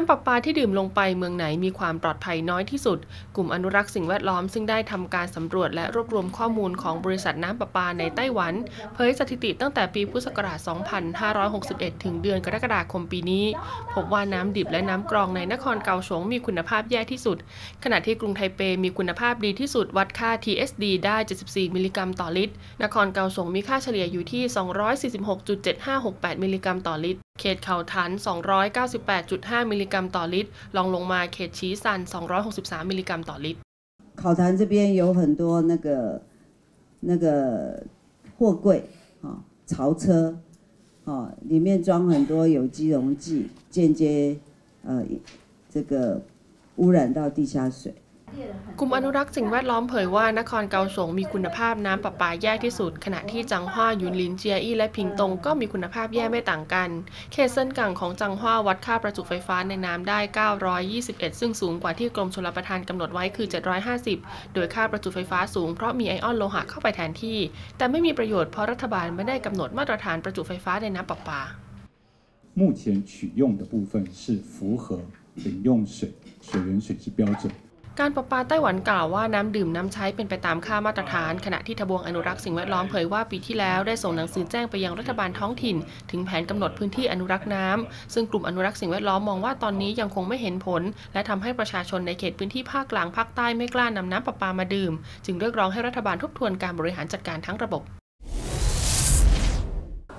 น้ำประปาที่ดื่มลงไปเมืองไหนมีความปลอดภัยน้อยที่สุด กลุ่มอนุรักษ์สิ่งแวดล้อมซึ่งได้ทำการสำรวจและรวบรวมข้อมูลของบริษัทน้ำประปาในไต้หวัน เผยสถิติตั้งแต่ปีพุทธศักราช 2561 ถึงเดือนกรกฎาคมปีนี้ พบว่าน้ำดิบและน้ำกรองในนครเกาสงมีคุณภาพแย่ที่สุด ขณะที่กรุงไทเปมีคุณภาพดีที่สุดวัดค่า TSD ได้ 74 มิลลิกรัมต่อลิตร นครเกาสงมีค่าเฉลี่ยอยู่ที่ 246.7568 มิลลิกรัมต่อลิตร เขตเขาทัน 298.5 มิลลิกรัมต่อลิตร ลองลงมาเขตชีซัน 263 มิลลิกรัมต่อลิตร考坛这边有很多那个那个货柜啊，槽车啊，里面装很多有机溶剂，间接呃这个污染到地下水。 กลุ่มอนุรักษ์สิ่งแวดล้อมเผยว่านครเกาสงมีคุณภาพน้ำประปาแย่ที่สุด ขณะที่จังหว้ายุนลินเจียอี้และพิงตงก็มีคุณภาพแย่ไม่ต่างกัน เขตเซินกังของจังหว้าวัดค่าประจุไฟฟ้าในน้ำได้ 921 ซึ่งสูงกว่าที่กรมชลประทานกำหนดไว้คือ 750 โดยค่าประจุไฟฟ้าสูงเพราะมีไอออนโลหะเข้าไปแทนที่ แต่ไม่มีประโยชน์เพราะรัฐบาลไม่ได้กำหนดมาตรฐานประจุไฟฟ้าในน้ำประปา目前取用的部分是符合饮用水水源水质标准 การประปาไต้หวันกล่าวว่าน้ำดื่มน้ำใช้เป็นไปตามค่ามาตรฐาน ขณะที่ทบวงอนุรักษ์สิ่งแวดล้อมเผยว่าปีที่แล้วได้ส่งหนังสือแจ้งไปยังรัฐบาลท้องถิ่น ถึงแผนกำหนดพื้นที่อนุรักษ์น้ำซึ่งกลุ่มอนุรักษ์สิ่งแวดล้อมมองว่าตอนนี้ยังคงไม่เห็นผล และทำให้ประชาชนในเขตพื้นที่ภาคกลางภาคใต้ไม่กล้านำน้ำประปามาดื่ม จึงเรียกร้องให้รัฐบาลทบทวนการบริหารจัดการทั้งระบบ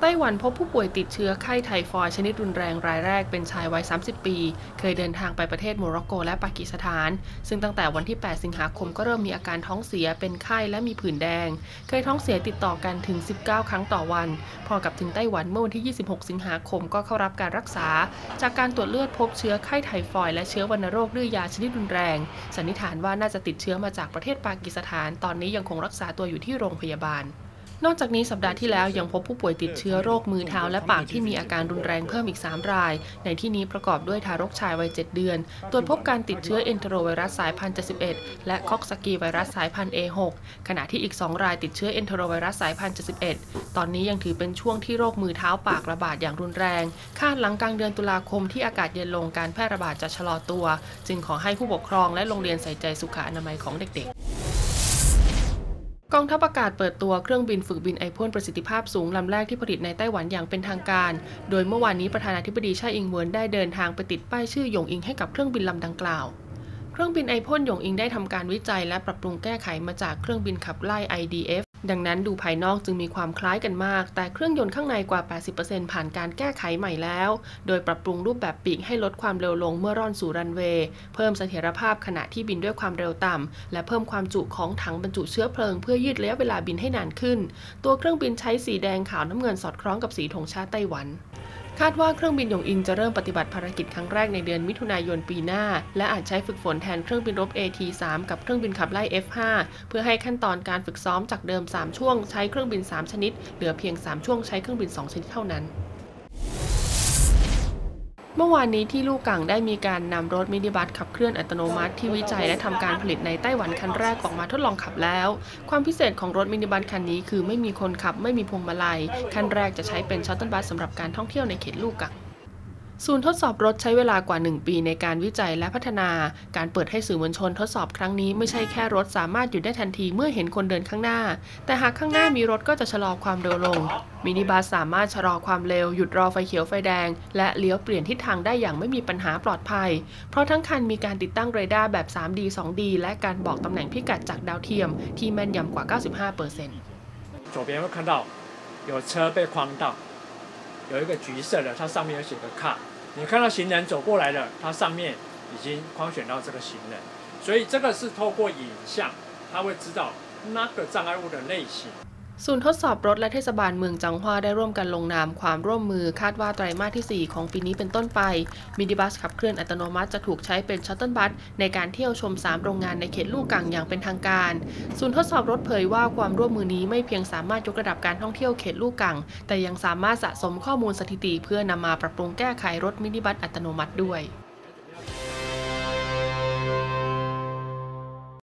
ไต้หวันพบผู้ป่วยติดเชื้อไข้ไทฟอยชนิดรุนแรงรายแรกเป็นชายวัย 30 ปี เคยเดินทางไปประเทศโมร็อกโกและปากีสถาน ซึ่งตั้งแต่วันที่ 8 สิงหาคมก็เริ่มมีอาการท้องเสียเป็นไข้และมีผื่นแดง เคยท้องเสียติดต่อกันถึง 19 ครั้งต่อวัน พอกับถึงไต้หวันเมื่อวันที่ 26 สิงหาคมก็เข้ารับการรักษา จากการตรวจเลือดพบเชื้อไข้ไทฟอยและเชื้อวัณโรคดื้อยาชนิดรุนแรง สันนิษฐานว่าน่าจะติดเชื้อมาจากประเทศปากีสถาน ตอนนี้ยังคงรักษาตัวอยู่ที่โรงพยาบาล นอกจากนี้สัปดาห์ที่แล้วยังพบผู้ป่วยติดเชื้อโรคมือเท้าและปากที่มีอาการรุนแรงเพิ่มอีก 3 ราย ในที่นี้ประกอบด้วยทารกชายวัย 7 เดือน ตรวจพบการติดเชื้อเอนโทรไวรัสสายพันธุ์71 และคอกสกีไวรัสสายพันธุ์ A6 ขณะที่อีก 2 รายติดเชื้อเอนโทรไวรัสสายพันธุ์71 ตอนนี้ยังถือเป็นช่วงที่โรคมือเท้าปากระบาดอย่างรุนแรง คาดหลังกลางเดือนตุลาคมที่อากาศเย็นลงการแพร่ระบาดจะชะลอตัว จึงขอให้ผู้ปกครองและโรงเรียนใส่ใจสุขอนามัยของเด็กๆ กองทัพอากาศเปิดตัวเครื่องบินฝึกบินไอพ่นประสิทธิภาพสูงลำแรกที่ผลิตในไต้หวันอย่างเป็นทางการ โดยเมื่อวานนี้ประธานาธิบดีชาอิงเวินได้เดินทางไปติดป้ายชื่อหยงอิงให้กับเครื่องบินลำดังกล่าว เครื่องบินไอพ่นหยงอิงได้ทำการวิจัยและปรับปรุงแก้ไขมาจากเครื่องบินขับไล่ IDF ดังนั้นดูภายนอกจึงมีความคล้ายกันมาก แต่เครื่องยนต์ข้างในกว่า 80%ผ่านการแก้ไขใหม่แล้ว โดยปรับปรุงรูปแบบปีกให้ลดความเร็วลงเมื่อร่อนสู่รันเวย์ เพิ่มเสถียรภาพขณะที่บินด้วยความเร็วต่ำ และเพิ่มความจุของถังบรรจุเชื้อเพลิงเพื่อยืดระยะเวลาบินให้นานขึ้น ตัวเครื่องบินใช้สีแดงขาวน้ำเงินสอดคล้องกับสีธงชาติไต้หวัน คาดว่าเครื่องบินหยงอิงจะเริ่มปฏิบัติภารกิจครั้งแรกในเดือนมิถุนายนปีหน้า และอาจใช้ฝึกฝนแทนเครื่องบินรบ AT-3 กับเครื่องบินขับไล่ F5 เพื่อให้ขั้นตอนการฝึกซ้อมจากเดิม 3 ช่วงใช้เครื่องบิน 3 ชนิด เหลือเพียง 3 ช่วงใช้เครื่องบิน 2 ชนิดเท่านั้น เมื่อวานนี้ที่ลูกกังได้มีการนำรถมินิบัสขับเคลื่อนอัตโนมัติที่วิจัยและทำการผลิตในไต้หวันคันแรกออกมาทดลองขับแล้ว ความพิเศษของรถมินิบัสคันนี้คือไม่มีคนขับไม่มีพวงมาลัย คันแรกจะใช้เป็น shuttle bus สำหรับการท่องเที่ยวในเขตลูกกัง ศูนย์ทดสอบรถใช้เวลากว่า 1 ปีในการวิจัยและพัฒนา การเปิดให้สื่อมวลชนทดสอบครั้งนี้ไม่ใช่แค่รถสามารถหยุดได้ทันทีเมื่อเห็นคนเดินข้างหน้า แต่หากข้างหน้ามีรถก็จะชะลอความเร็วลง มินิบัสสามารถชะลอความเร็วหยุดรอไฟเขียวไฟแดง และเลี้ยวเปลี่ยนทิศทางได้อย่างไม่มีปัญหาปลอดภัย เพราะทั้งคันมีการติดตั้งเรดาร์แบบ 3D 2D และการบอกตำแหน่งพิกัดจากดาวเทียม ที่แม่นยำกว่า 95%左边会看到有车被框到， 有一个橘色的，它上面有写个 car。你看到行人走过来了，它上面已经框选到这个行人，所以这个是透过影像，它会知道那个障碍物的类型。 ศูนย์ทดสอบรถและเทศบาลเมืองจังหวาได้ร่วมกันลงนามความร่วมมือคาดว่าไตรมาสที่ 4 ของปีนี้เป็นต้นไปมินิบัสขับเคลื่อนอัตโนมัติจะถูกใช้เป็นชัตเติลบัสในการเที่ยวชม 3 โรงงานในเขตลู่กังอย่างเป็นทางการ ศูนย์ทดสอบรถเผยว่าความร่วมมือนี้ไม่เพียงสามารถยกระดับการท่องเที่ยวเขตลู่กัง แต่ยังสามารถสะสมข้อมูลสถิติ เพื่อนำมาปรับปรุงแก้ไขรถมินิบัสอัตโนมัติด้วย